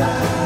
down.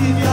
give you